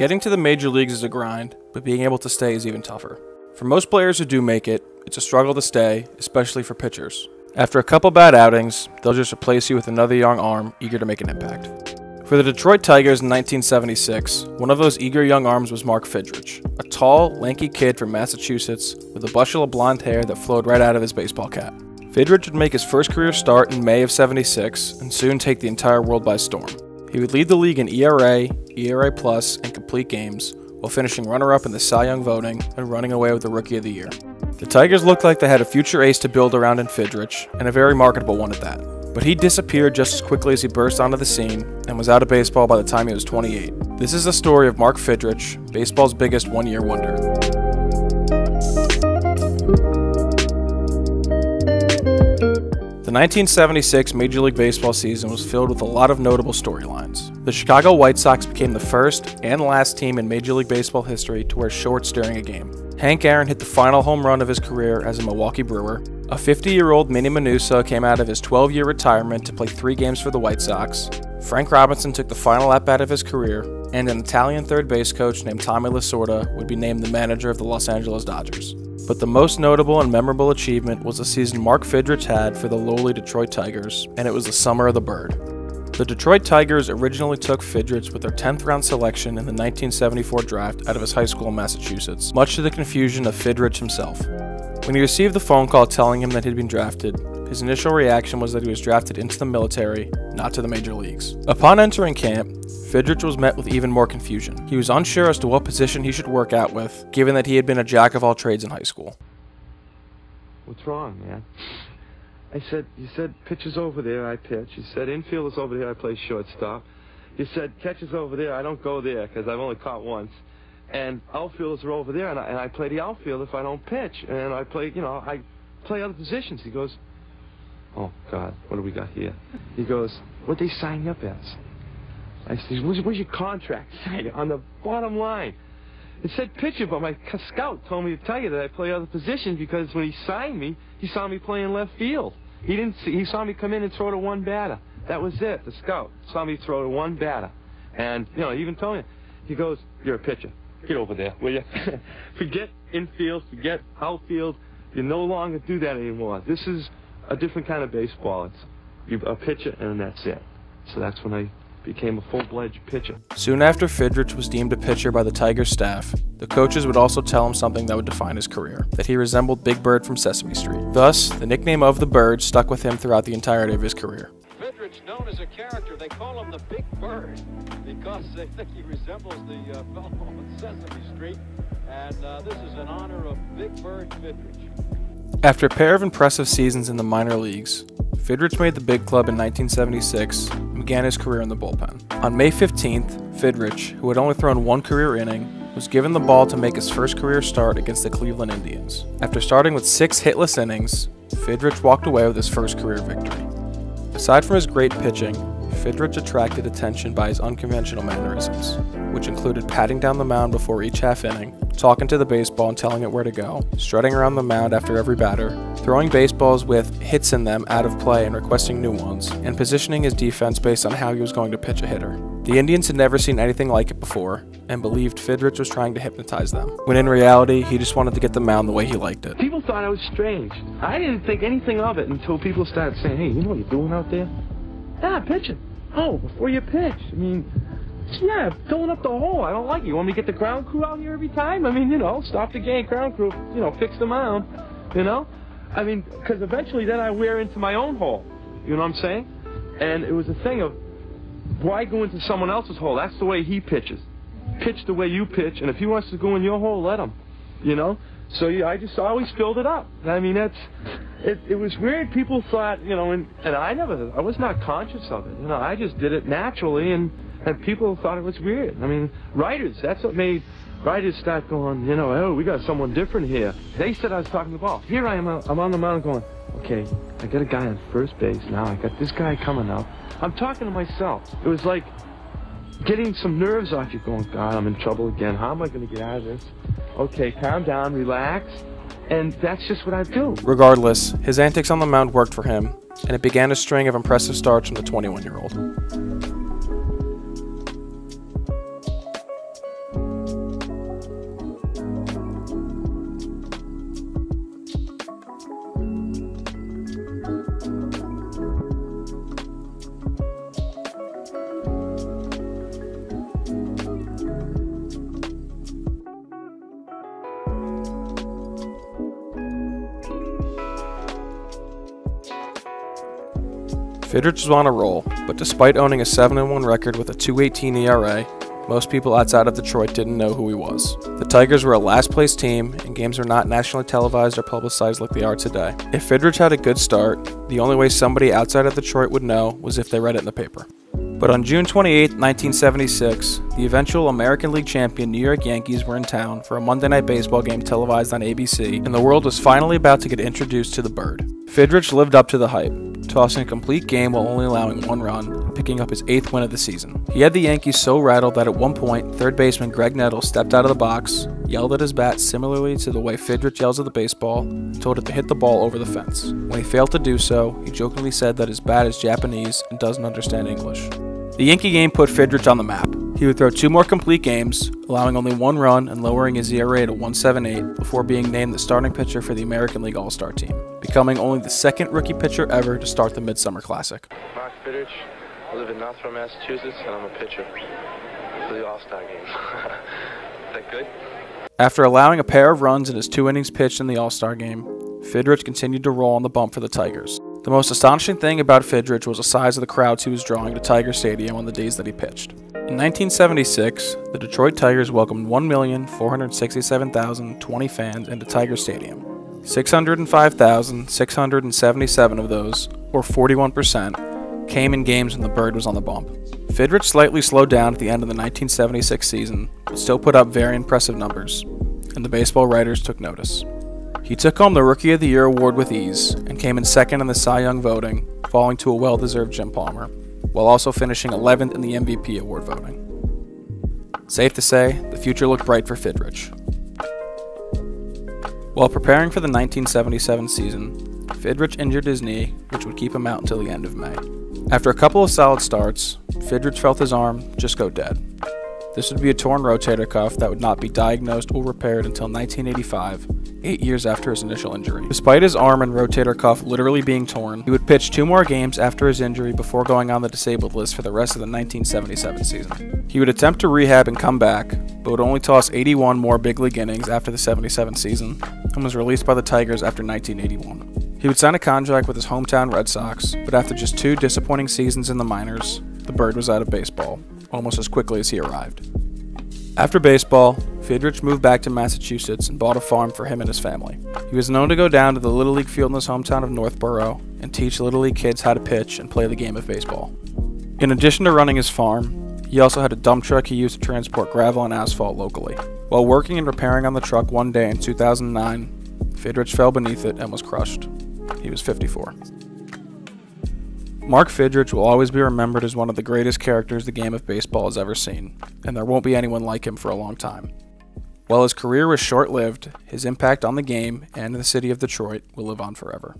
Getting to the major leagues is a grind, but being able to stay is even tougher. For most players who do make it, it's a struggle to stay, especially for pitchers. After a couple bad outings, they'll just replace you with another young arm eager to make an impact. For the Detroit Tigers in 1976, one of those eager young arms was Mark Fidrych, a tall, lanky kid from Massachusetts with a bushel of blonde hair that flowed right out of his baseball cap. Fidrych would make his first career start in May of 76 and soon take the entire world by storm. He would lead the league in ERA, ERA Plus, and complete games, while finishing runner up in the Cy Young voting and running away with the Rookie of the Year. The Tigers looked like they had a future ace to build around in Fidrych, and a very marketable one at that. But he disappeared just as quickly as he burst onto the scene and was out of baseball by the time he was 28. This is the story of Mark Fidrych, baseball's biggest one year wonder. The 1976 Major League Baseball season was filled with a lot of notable storylines. The Chicago White Sox became the first and last team in Major League Baseball history to wear shorts during a game. Hank Aaron hit the final home run of his career as a Milwaukee Brewer. A 50 year old Minnie Minoso came out of his 12 year retirement to play three games for the White Sox. Frank Robinson took the final at bat of his career, and an Italian third base coach named Tommy Lasorda would be named the manager of the Los Angeles Dodgers. But the most notable and memorable achievement was the season Mark Fidrych had for the lowly Detroit Tigers, and it was the Summer of the Bird. The Detroit Tigers originally took Fidrych with their 10th round selection in the 1974 draft out of his high school in Massachusetts, much to the confusion of Fidrych himself. When he received the phone call telling him that he'd been drafted, his initial reaction was that he was drafted into the military, not to the major leagues. Upon entering camp, Fidrych was met with even more confusion. He was unsure as to what position he should work out with, given that he had been a jack of all trades in high school. What's wrong, man? I said, you said pitches over there, I pitch. You said infielders over there, I play shortstop. You said catches over there, I don't go there because I've only caught once. And outfielders are over there, and I, and I play the outfield if I don't pitch. And I play, you know, I play other positions. He goes, Oh, God, what do we got here? He goes, what they sign up as? I said, where's, where's your contract say on the bottom line? It said pitcher, but my scout told me to tell you that I play other positions because when he signed me, he saw me playing left field. He didn't see, he saw me come in and throw to one batter. That was it. The scout saw me throw to one batter. And, you know, he even told me, he goes, you're a pitcher. Get over there, will you? forget infield, forget outfield. You no longer do that anymore. This is a different kind of baseball. It's a pitcher and that's it. So that's when I became a full-fledged pitcher. Soon after Fidrych was deemed a pitcher by the Tigers staff, the coaches would also tell him something that would define his career, that he resembled Big Bird from Sesame Street. Thus, the nickname of the Bird stuck with him throughout the entirety of his career. Fidrych, known as a character, they call him the Big Bird because they think he resembles the uh, fellow on Sesame Street, and uh, this is in honor of Big Bird Fidrych. After a pair of impressive seasons in the minor leagues, Fidrych made the big club in 1976 and began his career in the bullpen. On May 15th, Fidrych, who had only thrown one career inning, was given the ball to make his first career start against the Cleveland Indians. After starting with six hitless innings, Fidrych walked away with his first career victory. Aside from his great pitching, Fidrych attracted attention by his unconventional mannerisms, which included patting down the mound before each half inning, talking to the baseball and telling it where to go, strutting around the mound after every batter, throwing baseballs with hits in them out of play and requesting new ones, and positioning his defense based on how he was going to pitch a hitter. The Indians had never seen anything like it before, and believed Fidrych was trying to hypnotize them, when in reality, he just wanted to get the mound the way he liked it. People thought I was strange. I didn't think anything of it until people started saying, hey, you know what you're doing out there? Yeah, pitching. Oh, before you pitch. I mean, yeah, filling up the hole. I don't like it. You want me to get the ground crew out here every time? I mean, you know, stop the game, ground crew, you know, fix the mound, you know? I mean, because eventually then I wear into my own hole. You know what I'm saying? And it was a thing of, why go into someone else's hole? That's the way he pitches. Pitch the way you pitch, and if he wants to go in your hole, let him. You know? So yeah, I just always filled it up. I mean, that's it. It was weird. People thought, you know, and and I never, I was not conscious of it. You know, I just did it naturally, and and people thought it was weird. I mean, writers. That's what made writers start going. You know, oh, we got someone different here. They said I was talking the ball. Here I am. Uh, I'm on the mound going. Okay, I got a guy on first base now. I got this guy coming up. I'm talking to myself. It was like getting some nerves off you going, God, I'm in trouble again. How am I going to get out of this? Okay, calm down, relax. And that's just what I do. Regardless, his antics on the mound worked for him, and it began a string of impressive starts from the 21 year old. Fidrych was on a roll, but despite owning a 7-1 record with a 2.18 ERA, most people outside of Detroit didn't know who he was. The Tigers were a last place team, and games were not nationally televised or publicized like they are today. If Fidrych had a good start, the only way somebody outside of Detroit would know was if they read it in the paper. But on June 28, 1976, the eventual American League champion New York Yankees were in town for a Monday Night Baseball game televised on ABC, and the world was finally about to get introduced to the bird. Fidrych lived up to the hype, tossing a complete game while only allowing one run, picking up his eighth win of the season. He had the Yankees so rattled that at one point, third baseman Graig Nettles stepped out of the box, yelled at his bat similarly to the way Fidrych yells at the baseball, and told it to hit the ball over the fence. When he failed to do so, he jokingly said that his bat is Japanese and doesn't understand English. The Yankee game put Fidrych on the map. He would throw two more complete games, allowing only one run and lowering his ERA to 178 before being named the starting pitcher for the American League All Star team, becoming only the second rookie pitcher ever to start the Midsummer Classic. Mark Fidrych, I live in Northborough, Massachusetts, and I'm a pitcher for the All Star game. Is that good? After allowing a pair of runs in his two innings pitched in the All Star game, Fidrych continued to roll on the bump for the Tigers. The most astonishing thing about Fidrych was the size of the crowds he was drawing to Tiger Stadium on the days that he pitched. In 1976, the Detroit Tigers welcomed 1,467,020 fans into Tiger Stadium. 605,677 of those, or 41%, came in games when the bird was on the bump. Fidrych slightly slowed down at the end of the 1976 season, but still put up very impressive numbers, and the baseball writers took notice. He took home the Rookie of the Year award with ease and came in second in the Cy Young voting, falling to a well deserved Jim Palmer, while also finishing 11th in the MVP award voting. Safe to say, the future looked bright for Fidrych. While preparing for the 1977 season, Fidrych injured his knee, which would keep him out until the end of May. After a couple of solid starts, Fidrych felt his arm just go dead. This would be a torn rotator cuff that would not be diagnosed or repaired until 1985, eight years after his initial injury. Despite his arm and rotator cuff literally being torn, he would pitch two more games after his injury before going on the disabled list for the rest of the 1977 season. He would attempt to rehab and come back, but would only toss 81 more big league innings after the 77 season, and was released by the Tigers after 1981. He would sign a contract with his hometown Red Sox, but after just two disappointing seasons in the minors, the bird was out of baseball, almost as quickly as he arrived. After baseball, Fidrych moved back to Massachusetts and bought a farm for him and his family. He was known to go down to the Little League field in his hometown of Northborough and teach Little League kids how to pitch and play the game of baseball. In addition to running his farm, he also had a dump truck he used to transport gravel and asphalt locally. While working and repairing on the truck one day in 2009, Fidrych fell beneath it and was crushed. He was 54. Mark Fidrych will always be remembered as one of the greatest characters the game of baseball has ever seen, and there won't be anyone like him for a long time. While his career was short lived, his impact on the game and the city of Detroit will live on forever.